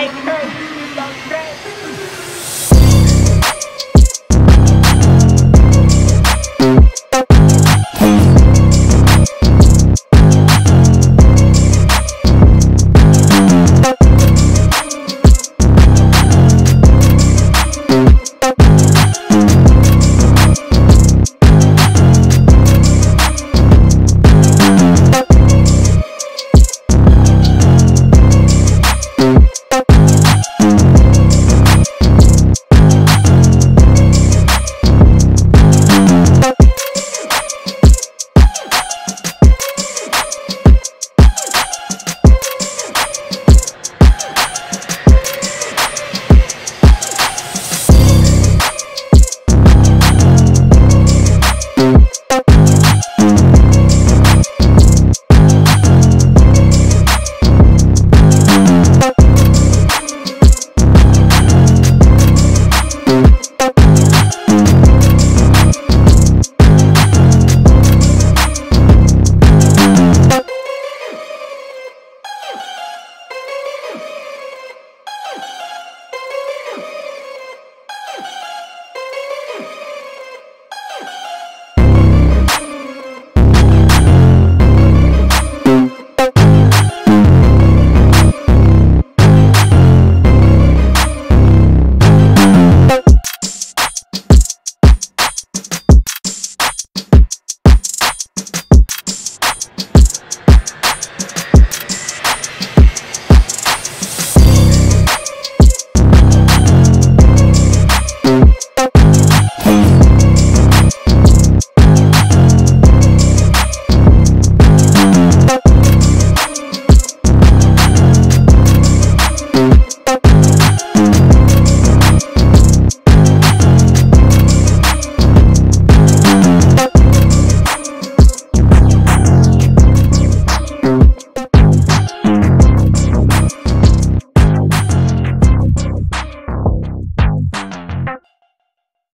like her.